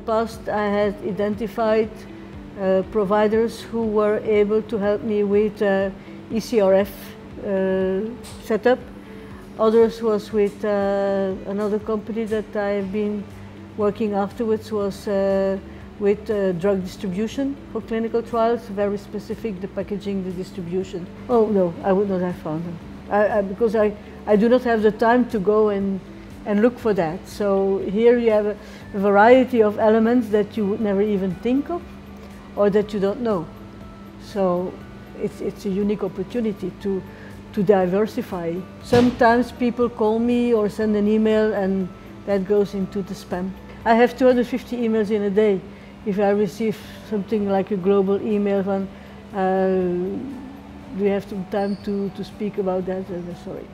past I had identified uh, providers who were able to help me with uh, ECRF uh, setup. Others was with uh, another company that I've been working afterwards was uh, with uh, drug distribution for clinical trials, very specific, the packaging, the distribution. Oh no, I would not have found them. I, I, because I, I do not have the time to go and, and look for that. So here you have a, variety of elements that you would never even think of or that you don't know. So it's, it's a unique opportunity to, to diversify. Sometimes people call me or send an email and that goes into the spam. I have 250 emails in a day. If I receive something like a global email from, uh, you have some time to, to speak about that? Uh, sorry.